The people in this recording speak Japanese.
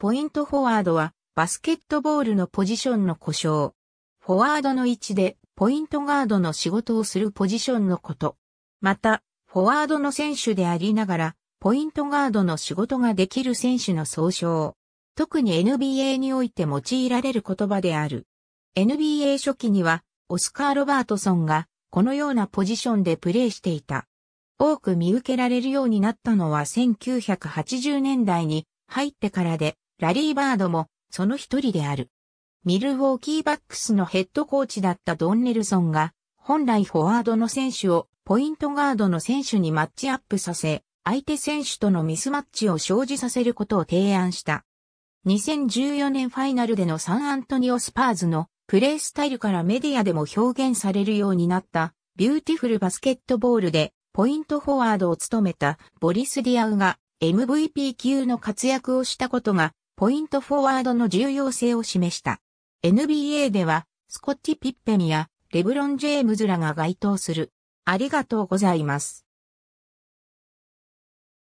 ポイントフォワードはバスケットボールのポジションの故障。フォワードの位置でポイントガードの仕事をするポジションのこと。また、フォワードの選手でありながら、ポイントガードの仕事ができる選手の総称。特に NBA において用いられる言葉である。NBA 初期には、オスカー・ロバートソンが、このようなポジションでプレーしていた。多く見受けられるようになったのは1980年代に入ってからで、ラリー・バードもその一人である。ミルウォーキーバックスのヘッドコーチだったドンネルソンが、本来フォワードの選手をポイントガードの選手にマッチアップさせ、相手選手とのミスマッチを生じさせることを提案した。2014年ファイナルでのサンアントニオスパーズのプレースタイルからメディアでも表現されるようになったビューティフルバスケットボールでポイントフォワードを務めたボリス・ディアウが MVP 級の活躍をしたことがポイントフォワードの重要性を示した。NBA ではスコッティ・ピッペンやレブロン・ジェームズらが該当する。ありがとうございます。